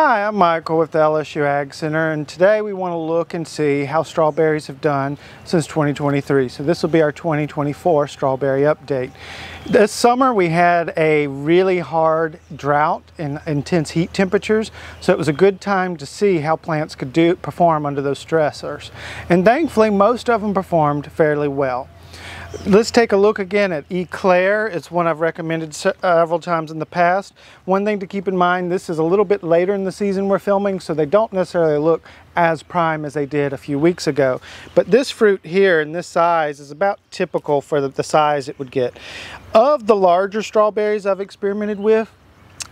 Hi, I'm Michael with the LSU Ag Center and today we want to look and see how strawberries have done since 2023. So this will be our 2024 strawberry update. This summer we had a really hard drought and intense heat temperatures so it was a good time to see how plants could do perform under those stressors. And thankfully most of them performed fairly well. Let's take a look again at Eclair. It's one I've recommended several times in the past. One thing to keep in mind, this is a little bit later in the season we're filming, so they don't necessarily look as prime as they did a few weeks ago. But this fruit here in this size is about typical for the, size it would get. Of the larger strawberries I've experimented with,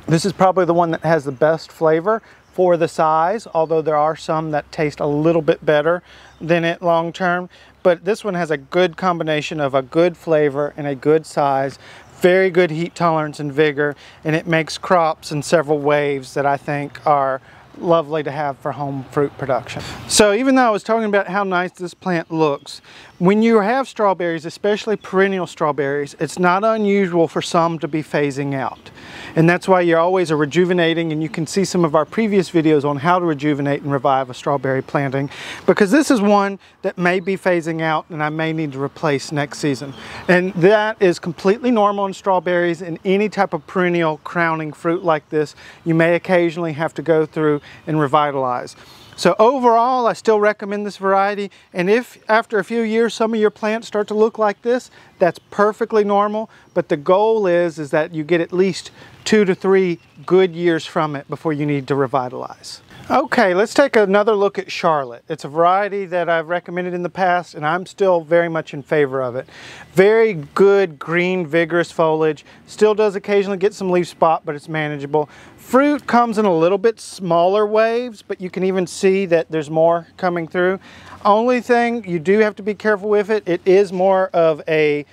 this is probably the one that has the best flavor for the size, although there are some that taste a little bit better than it long term. But this one has a good combination of a good flavor and a good size, very good heat tolerance and vigor, and it makes crops in several waves that I think are lovely to have for home fruit production. So even though I was talking about how nice this plant looks, when you have strawberries, especially perennial strawberries, it's not unusual for some to be phasing out. And that's why you're always a rejuvenating, and you can see some of our previous videos on how to rejuvenate and revive a strawberry planting, because this is one that may be phasing out and I may need to replace next season. And that is completely normal in strawberries and any type of perennial crowning fruit like this, you may occasionally have to go through and revitalize. So overall, I still recommend this variety. And if after a few years, some of your plants start to look like this, that's perfectly normal. But the goal is, is that you get at least two to three good years from it before you need to revitalize. Okay, let's take another look at Charlotte. It's a variety that I've recommended in the past and I'm still very much in favor of it. Very good green vigorous foliage. Still does occasionally get some leaf spot but it's manageable. Fruit comes in a little bit smaller waves but you can even see that there's more coming through. Only thing you do have to be careful with it, it is more of a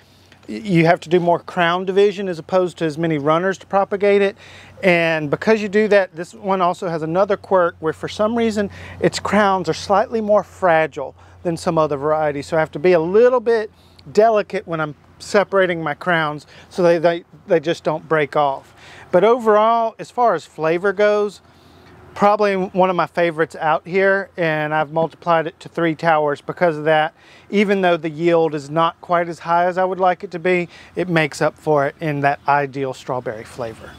you have to do more crown division as opposed to as many runners to propagate it. And because you do that, this one also has another quirk where for some reason its crowns are slightly more fragile than some other varieties. So I have to be a little bit delicate when I'm separating my crowns so they, they, they just don't break off. But overall, as far as flavor goes, probably one of my favorites out here and I've multiplied it to three towers because of that. Even though the yield is not quite as high as I would like it to be, it makes up for it in that ideal strawberry flavor.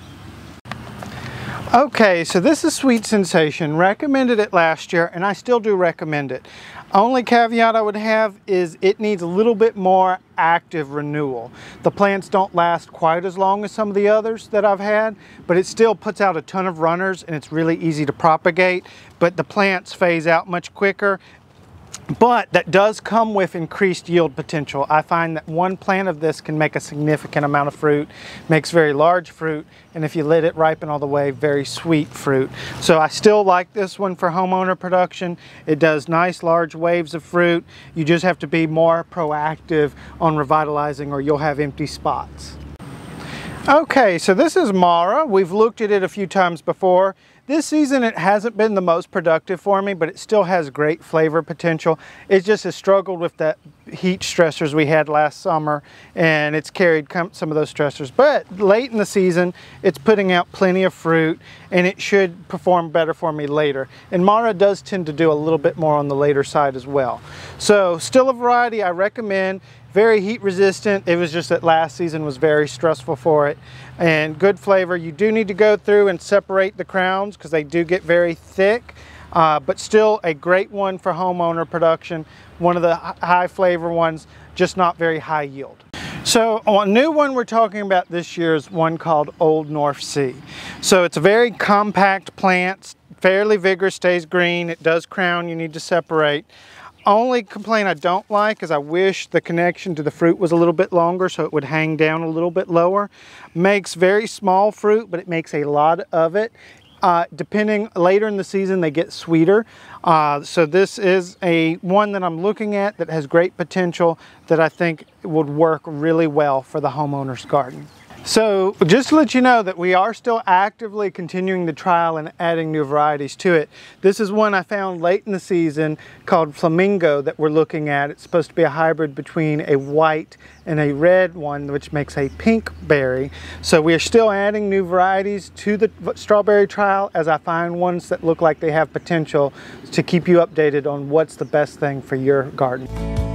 Okay, so this is Sweet Sensation. Recommended it last year, and I still do recommend it. Only caveat I would have is it needs a little bit more active renewal. The plants don't last quite as long as some of the others that I've had, but it still puts out a ton of runners and it's really easy to propagate, but the plants phase out much quicker but that does come with increased yield potential. I find that one plant of this can make a significant amount of fruit, makes very large fruit, and if you let it ripen all the way, very sweet fruit. So I still like this one for homeowner production. It does nice large waves of fruit. You just have to be more proactive on revitalizing or you'll have empty spots. Okay, so this is Mara. We've looked at it a few times before. This season it hasn't been the most productive for me, but it still has great flavor potential. It just has struggled with that heat stressors we had last summer and it's carried some of those stressors. But late in the season, it's putting out plenty of fruit and it should perform better for me later. And Mara does tend to do a little bit more on the later side as well. So still a variety I recommend very heat resistant. It was just that last season was very stressful for it and good flavor. You do need to go through and separate the crowns because they do get very thick, uh, but still a great one for homeowner production. One of the high flavor ones, just not very high yield. So a new one we're talking about this year is one called Old North Sea. So it's a very compact plant, fairly vigorous, stays green. It does crown, you need to separate only complaint I don't like is I wish the connection to the fruit was a little bit longer so it would hang down a little bit lower. Makes very small fruit, but it makes a lot of it. Uh, depending later in the season, they get sweeter. Uh, so this is a one that I'm looking at that has great potential that I think would work really well for the homeowner's garden. So just to let you know that we are still actively continuing the trial and adding new varieties to it. This is one I found late in the season called Flamingo that we're looking at. It's supposed to be a hybrid between a white and a red one which makes a pink berry. So we are still adding new varieties to the strawberry trial as I find ones that look like they have potential to keep you updated on what's the best thing for your garden.